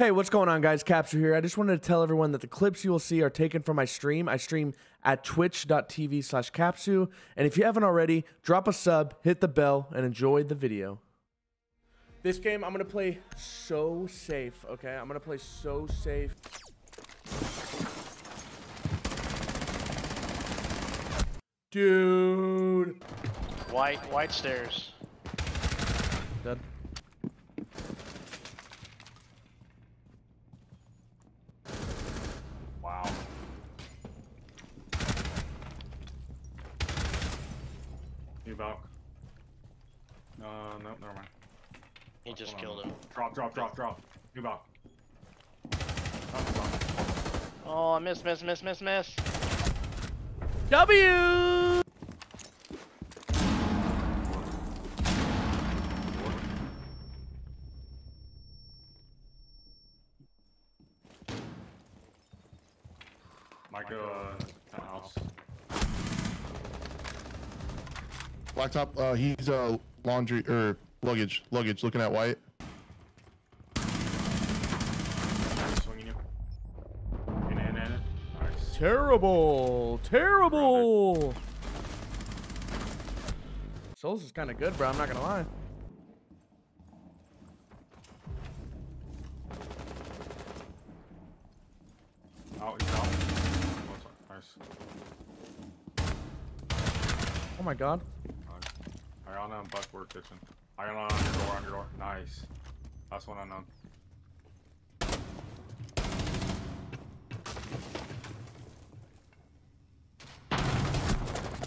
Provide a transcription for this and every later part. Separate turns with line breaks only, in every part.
Hey, what's going on, guys? Capsu here. I just wanted to tell everyone that the clips you will see are taken from my stream. I stream at twitch.tv slash capsu. And if you haven't already, drop a sub, hit the bell, and enjoy the video. This game, I'm going to play so safe, okay? I'm going to play so safe. Dude.
White, white stairs.
Dead.
Wow. New Valk. Uh, no, never mind.
He
That's
just killed
I'm-
him.
Drop, drop, drop, drop. New Valk. Drop, drop.
Oh, I missed, miss, miss, miss, miss.
W!
Might go, uh, to house.
Blacktop, uh, he's uh laundry or luggage, luggage. Looking at white.
Swinging. In, in, in. Nice.
Terrible. Terrible. Souls is kind of good, bro. I'm not going to lie.
Out, he's out. Oh, Nice.
Oh, my God.
Nice. Ayana and Buck work kitchen. Ayana on your door, on your door. Nice. That's one unknown.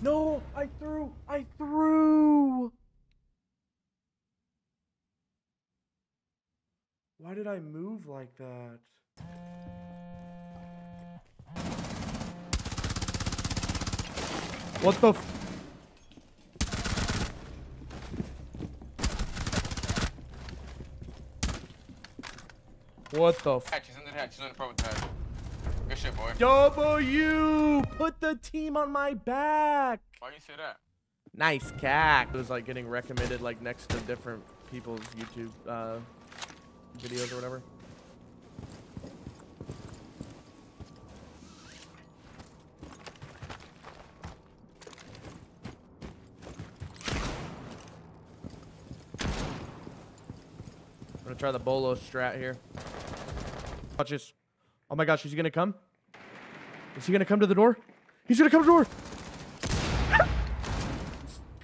No, I threw. I threw. Why did I move like that? What the What the f-
Hatch, he's in the hatch, he's in the front with the hatch. Good shit, boy.
W! Put the team on my back!
Why you say that?
Nice cack. It was like getting recommended like next to different people's YouTube uh, videos or whatever. I'm gonna try the bolo strat here. Watch this. Oh my gosh, is he gonna come? Is he gonna come to the door? He's gonna come to the door!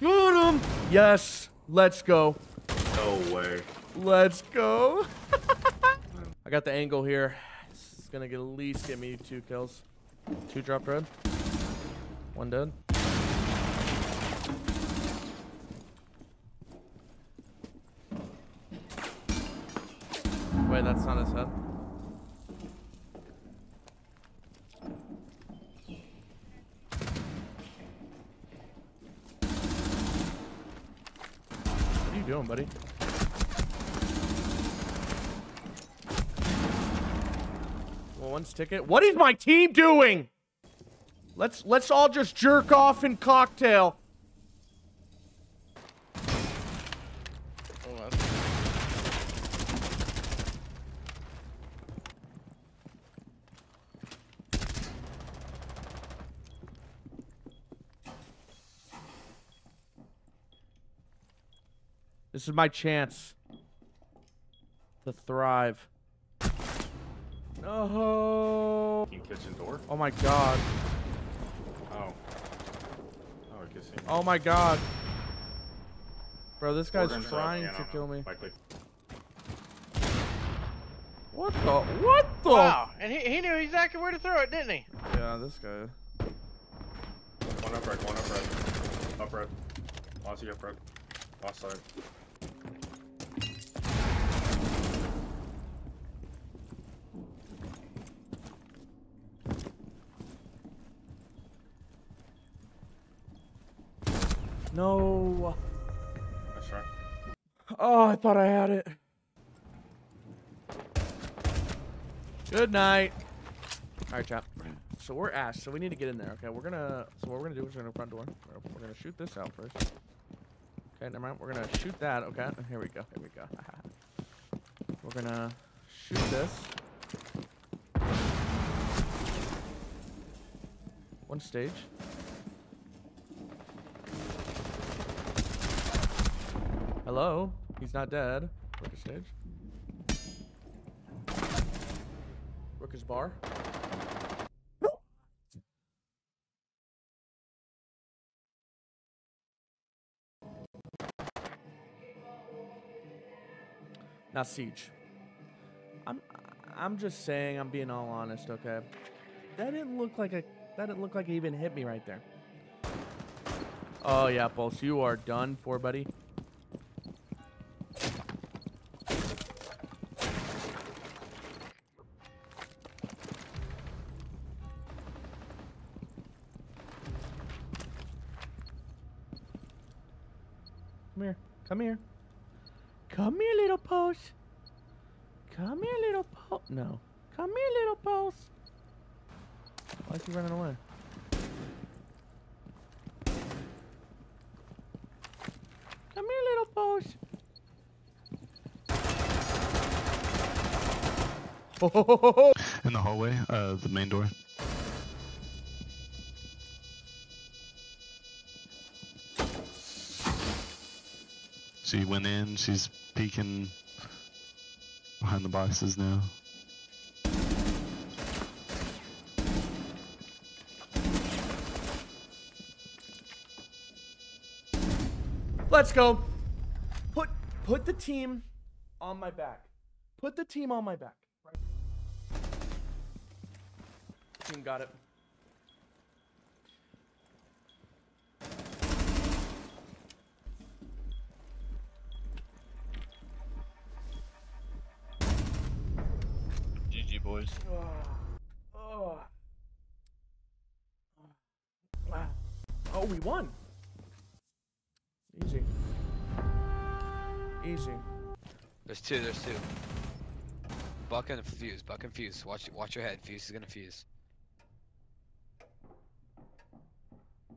Got him! Yes, let's go.
No way.
Let's go. I got the angle here. It's gonna get at least get me two kills. Two drop red. One dead. Wait, that's not his head. Doing, buddy? Well, one's ticket. What is my team doing? Let's let's all just jerk off in cocktail.
Oh, that's-
This is my chance to thrive. No.
In kitchen door.
Oh my god.
Oh. Oh, I guess he.
Oh my god. Bro, this guy's
Organs are up.
trying
Yeah,
to
no, no.
kill me.
Likely.
What the? What the?
Wow, and he, he knew exactly where to throw it, didn't he?
Yeah, this guy.
One up red, one up red. Up red. Aussie up red. Lost side.
No.
Nice try.
Oh, I thought I had it. Good night. All right, chap. So we're Ash, so we need to get in there. Okay, we're gonna. So what we're gonna do is we're gonna front door. We're gonna shoot this out first. Okay, never mind. We're gonna shoot that. Okay, oh, here we go. Here we go. we're gonna shoot this. One stage. Hello? He's not dead. Rooker stage. Rooker's bar. Now siege. I'm I'm just saying I'm being all honest, okay? That didn't look like a that didn't look like it even hit me right there. Oh yeah, Pulse, you are done for, buddy. Come here. Come here. Come here, little Pulse. Come here, little Pulse. No. Come here, little Pulse. Why is he running away? Come here, little. Oh,
In the hallway, uh, the main door. She went in, she's peeking behind the boxes now.
Let's go. Put put the team on my back. Put the team on my back. Team got it.
GG boys.
Oh. Wow. Oh, we won. Easy. Easy.
There's two, there's two. Buck and Fuse, Buck and Fuse. Watch watch your head. Fuse is gonna fuse.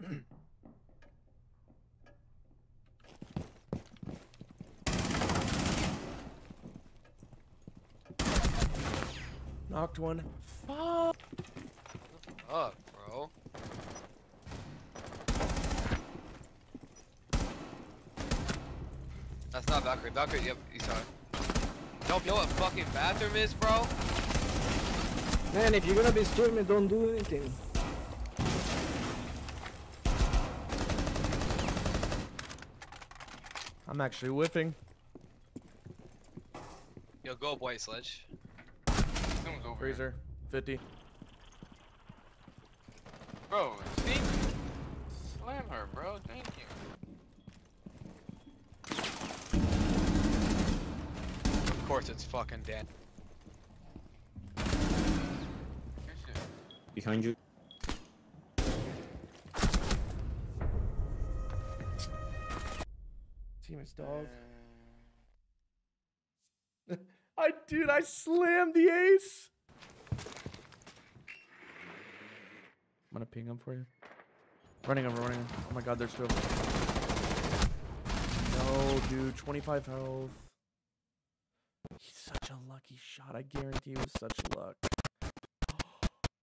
Knocked one. Fuck.
Up, bro. That's not Valkyrie. Valkyrie, yep, you saw it. Don't know what fucking bathroom is, bro?
Man, if you're gonna be streaming, don't do anything.
I'm actually whipping.
Yo, go boy, Sledge.
Someone's over here.
Freezer. 50.
Bro, see? Slam her, bro. Thank you.
Of course it's fucking dead.
Behind you.
Team is dog. I dude, I slammed the ace. I'm gonna ping him for you. Running over, running. Oh my god, there's two. No, dude, 25 health. He's such a lucky shot. I guarantee it was such luck.